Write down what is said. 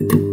Ooh.